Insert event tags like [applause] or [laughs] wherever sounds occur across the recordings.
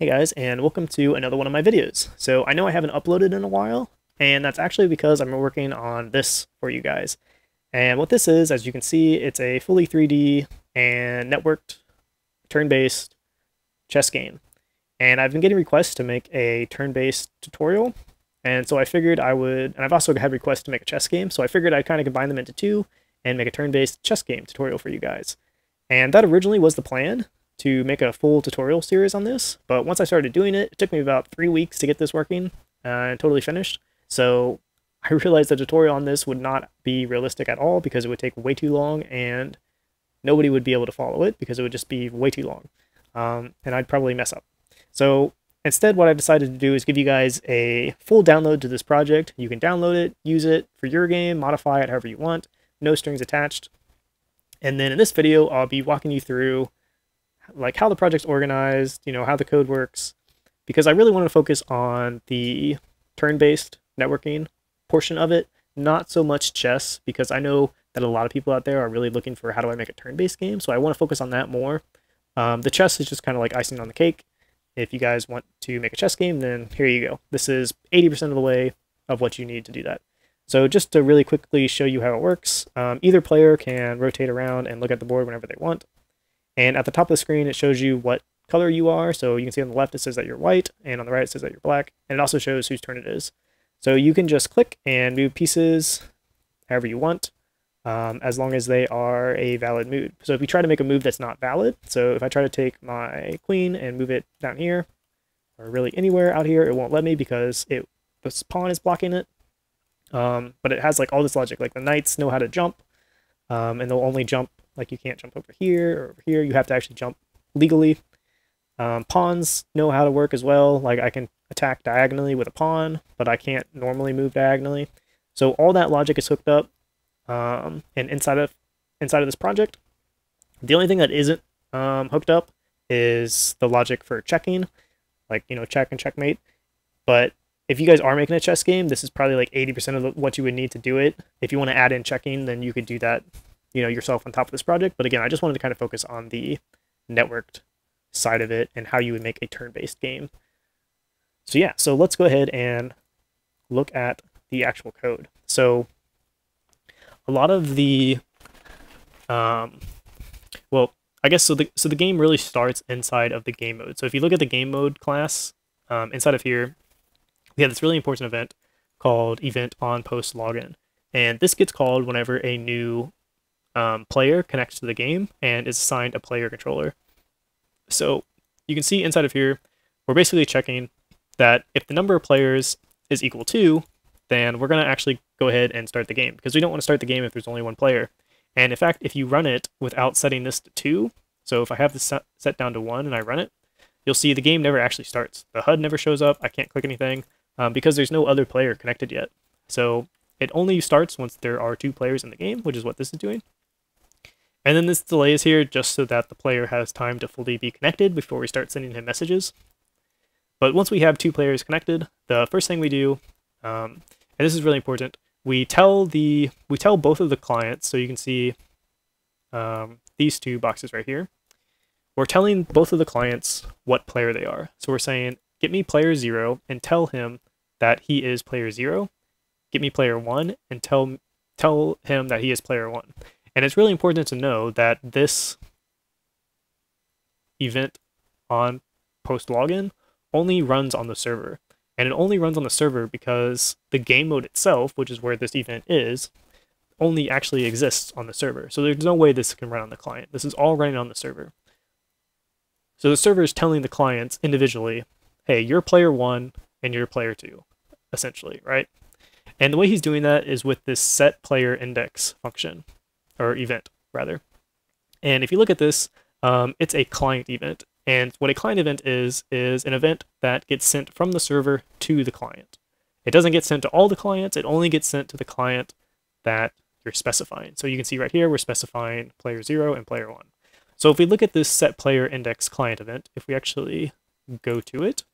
Hey guys, and welcome to another one of my videos. So I know I haven't uploaded in a while, and that's actually because I'm working on this for you guys. And what this is, as you can see, it's a fully 3D and networked turn-based chess game. And I've been getting requests to make a turn-based tutorial, and so I figured I would, and I've also had requests to make a chess game, so I figured I'd kind of combine them into two and make a turn-based chess game tutorial for you guys. And that originally was the plan, to make a full tutorial series on this, but once I started doing it, it took me about three weeks to get this working uh, and totally finished. So I [laughs] realized the tutorial on this would not be realistic at all because it would take way too long and nobody would be able to follow it because it would just be way too long. Um, and I'd probably mess up. So instead, what I've decided to do is give you guys a full download to this project. You can download it, use it for your game, modify it however you want, no strings attached. And then in this video, I'll be walking you through like how the project's organized, you know, how the code works, because I really want to focus on the turn-based networking portion of it, not so much chess, because I know that a lot of people out there are really looking for how do I make a turn-based game, so I want to focus on that more. Um, the chess is just kind of like icing on the cake. If you guys want to make a chess game, then here you go. This is 80% of the way of what you need to do that. So just to really quickly show you how it works, um, either player can rotate around and look at the board whenever they want. And at the top of the screen, it shows you what color you are. So you can see on the left, it says that you're white, and on the right, it says that you're black. And it also shows whose turn it is. So you can just click and move pieces however you want, um, as long as they are a valid move. So if you try to make a move that's not valid, so if I try to take my queen and move it down here, or really anywhere out here, it won't let me because it this pawn is blocking it. Um, but it has like all this logic, like the knights know how to jump, um, and they'll only jump like you can't jump over here or over here. You have to actually jump legally. Um, pawns know how to work as well. Like I can attack diagonally with a pawn, but I can't normally move diagonally. So all that logic is hooked up. Um, and inside of inside of this project, the only thing that isn't um, hooked up is the logic for checking, like you know check and checkmate. But if you guys are making a chess game, this is probably like 80% of what you would need to do it. If you want to add in checking, then you could do that you know yourself on top of this project. But again, I just wanted to kind of focus on the networked side of it and how you would make a turn-based game. So yeah, so let's go ahead and look at the actual code. So a lot of the, um, well, I guess so. The so the game really starts inside of the game mode. So if you look at the game mode class um, inside of here, we have this really important event called event on post login, and this gets called whenever a new um, player connects to the game and is assigned a player controller. So you can see inside of here, we're basically checking that if the number of players is equal to, then we're going to actually go ahead and start the game because we don't want to start the game if there's only one player. And in fact, if you run it without setting this to 2, so if I have this set down to 1 and I run it, you'll see the game never actually starts. The HUD never shows up, I can't click anything, um, because there's no other player connected yet. So it only starts once there are two players in the game, which is what this is doing. And then this delay is here just so that the player has time to fully be connected before we start sending him messages. But once we have two players connected, the first thing we do, um, and this is really important, we tell the we tell both of the clients. So you can see um, these two boxes right here. We're telling both of the clients what player they are. So we're saying, get me player zero and tell him that he is player zero. Get me player one and tell tell him that he is player one. And it's really important to know that this event on post login only runs on the server. And it only runs on the server because the game mode itself, which is where this event is, only actually exists on the server. So there's no way this can run on the client. This is all running on the server. So the server is telling the clients individually, hey, you're player one and you're player two, essentially, right? And the way he's doing that is with this set player index function or event rather. And if you look at this, um, it's a client event. And what a client event is, is an event that gets sent from the server to the client. It doesn't get sent to all the clients, it only gets sent to the client that you're specifying. So you can see right here, we're specifying player zero and player one. So if we look at this set player index client event, if we actually go to it,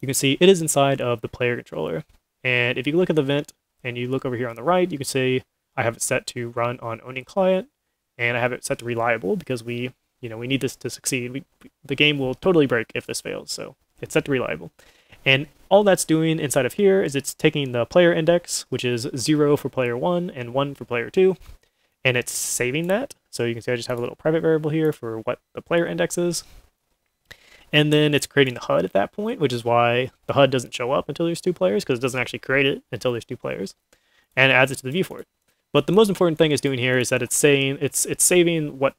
you can see it is inside of the player controller. And if you look at the event and you look over here on the right, you can see I have it set to run on owning client, and I have it set to reliable because we, you know, we need this to succeed. We, the game will totally break if this fails. So it's set to reliable. And all that's doing inside of here is it's taking the player index, which is 0 for player 1 and 1 for player 2, and it's saving that. So you can see I just have a little private variable here for what the player index is. And then it's creating the HUD at that point, which is why the HUD doesn't show up until there's two players, because it doesn't actually create it until there's two players. And adds it to the view for it. But the most important thing it's doing here is that it's saying it's it's saving what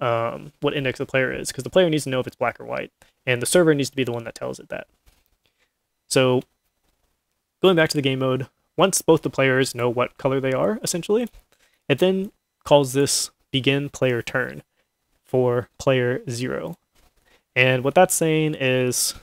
um, what index the player is, because the player needs to know if it's black or white, and the server needs to be the one that tells it that. So going back to the game mode, once both the players know what color they are, essentially, it then calls this begin player turn for player zero. And what that's saying is,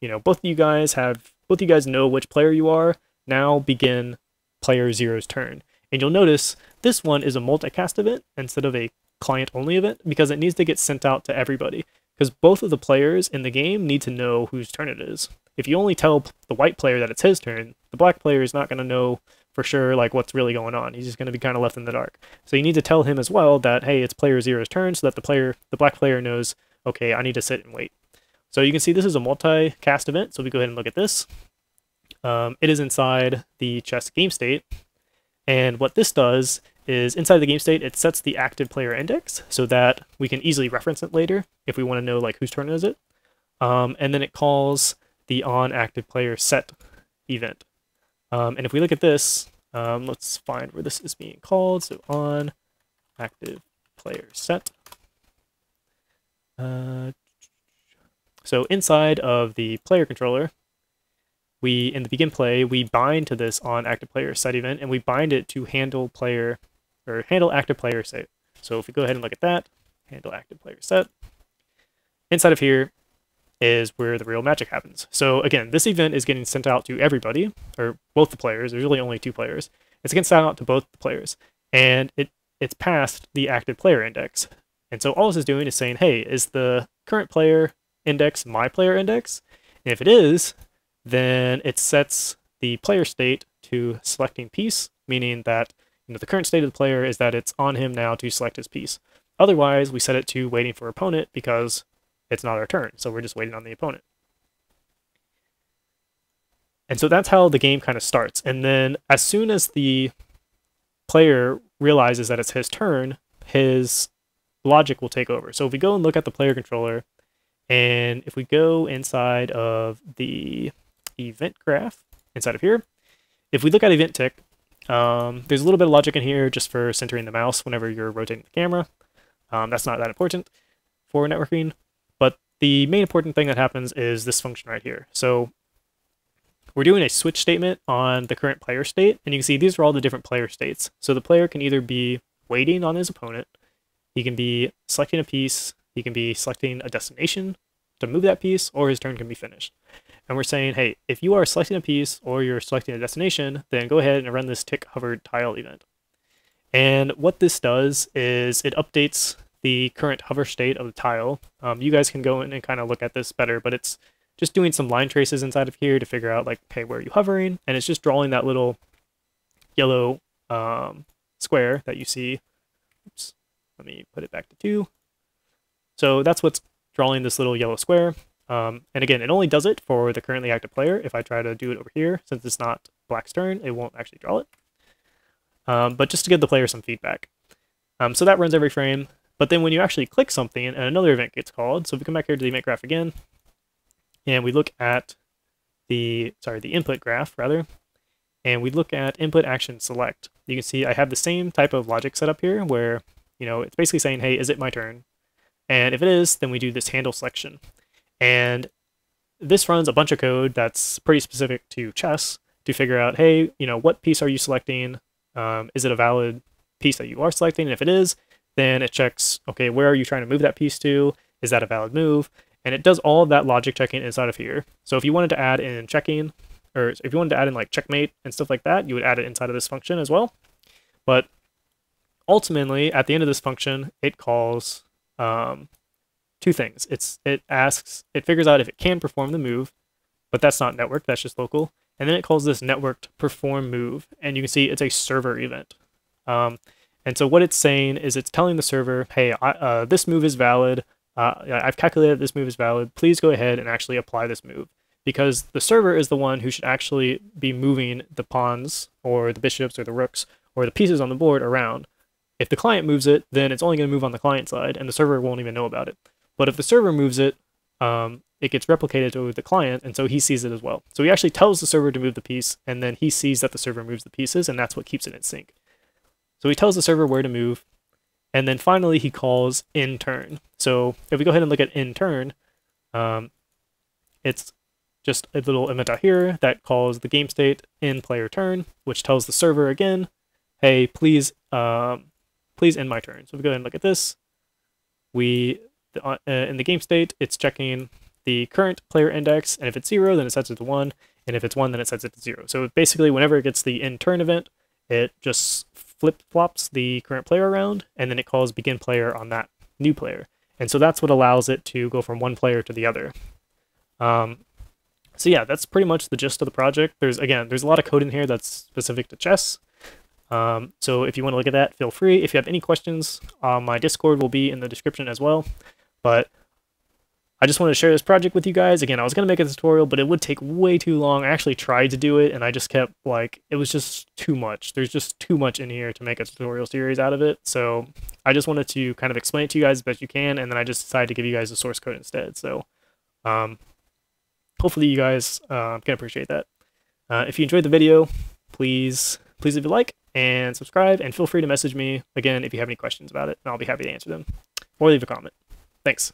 you know, both of you guys have, both of you guys know which player you are. Now begin player zero's turn. And you'll notice this one is a multicast event instead of a client only event because it needs to get sent out to everybody. Because both of the players in the game need to know whose turn it is. If you only tell the white player that it's his turn, the black player is not going to know for sure like what's really going on. He's just going to be kind of left in the dark. So you need to tell him as well that hey, it's player zero's turn, so that the player, the black player knows okay, I need to sit and wait. So you can see this is a multi-cast event. So we go ahead and look at this. Um, it is inside the chess game state. And what this does is inside the game state, it sets the active player index so that we can easily reference it later if we want to know like whose turn is it. Um, and then it calls the on active player set event. Um, and if we look at this, um, let's find where this is being called. So on active player set. Uh, so inside of the player controller, we in the begin play we bind to this on active player set event, and we bind it to handle player or handle active player set. So if we go ahead and look at that, handle active player set. Inside of here is where the real magic happens. So again, this event is getting sent out to everybody, or both the players. There's really only two players. It's getting sent out to both the players, and it it's passed the active player index. And so all this is doing is saying, hey, is the current player index my player index? And if it is, then it sets the player state to selecting piece, meaning that you know, the current state of the player is that it's on him now to select his piece. Otherwise, we set it to waiting for opponent because it's not our turn, so we're just waiting on the opponent. And so that's how the game kind of starts. And then as soon as the player realizes that it's his turn, his logic will take over. So if we go and look at the player controller, and if we go inside of the event graph, inside of here, if we look at event tick, um, there's a little bit of logic in here just for centering the mouse whenever you're rotating the camera. Um, that's not that important for networking, but the main important thing that happens is this function right here. So we're doing a switch statement on the current player state, and you can see these are all the different player states. So the player can either be waiting on his opponent, he can be selecting a piece, he can be selecting a destination to move that piece, or his turn can be finished. And we're saying, hey, if you are selecting a piece or you're selecting a destination, then go ahead and run this tick hovered tile event. And what this does is it updates the current hover state of the tile. Um, you guys can go in and kind of look at this better, but it's just doing some line traces inside of here to figure out like, hey, where are you hovering? And it's just drawing that little yellow um, square that you see. Oops, let me put it back to two. So that's what's drawing this little yellow square. Um, and again, it only does it for the currently active player. If I try to do it over here, since it's not black's turn, it won't actually draw it. Um, but just to give the player some feedback. Um, so that runs every frame. But then when you actually click something and another event gets called, so if we come back here to the event graph again, and we look at the, sorry, the input graph rather, and we look at input action select, you can see I have the same type of logic set up here where, you know, it's basically saying, hey, is it my turn? And if it is, then we do this handle selection. And this runs a bunch of code that's pretty specific to chess to figure out, hey, you know, what piece are you selecting? Um, is it a valid piece that you are selecting? And if it is, then it checks, okay, where are you trying to move that piece to? Is that a valid move? And it does all of that logic checking inside of here. So if you wanted to add in checking, or if you wanted to add in like checkmate and stuff like that, you would add it inside of this function as well. But ultimately, at the end of this function, it calls um, two things. It's it asks it figures out if it can perform the move, but that's not network. That's just local. And then it calls this networked perform move, and you can see it's a server event. Um, and so what it's saying is it's telling the server, hey, I, uh, this move is valid. uh, I've calculated this move is valid. Please go ahead and actually apply this move because the server is the one who should actually be moving the pawns or the bishops or the rooks or the pieces on the board around. If the client moves it, then it's only going to move on the client side and the server won't even know about it. But if the server moves it, um, it gets replicated to the client, and so he sees it as well. So he actually tells the server to move the piece, and then he sees that the server moves the pieces, and that's what keeps it in sync. So he tells the server where to move, and then finally he calls end turn. So if we go ahead and look at end turn, um, it's just a little event out here that calls the game state end player turn, which tells the server again, hey, please, um, please end my turn. So if we go ahead and look at this, we uh, in the game state, it's checking the current player index, and if it's zero, then it sets it to one, and if it's one, then it sets it to zero. So basically, whenever it gets the end turn event, it just flip flops the current player around, and then it calls begin player on that new player. And so that's what allows it to go from one player to the other. Um, so yeah, that's pretty much the gist of the project. There's again, there's a lot of code in here that's specific to chess. Um, so if you want to look at that, feel free. If you have any questions, uh, my Discord will be in the description as well. But I just wanted to share this project with you guys. Again, I was going to make a tutorial, but it would take way too long. I actually tried to do it, and I just kept, like, it was just too much. There's just too much in here to make a tutorial series out of it. So I just wanted to kind of explain it to you guys as best you can, and then I just decided to give you guys the source code instead. So um, hopefully you guys uh, can appreciate that. Uh, if you enjoyed the video, please, please leave a like and subscribe, and feel free to message me, again, if you have any questions about it, and I'll be happy to answer them. Or leave a comment. Thanks.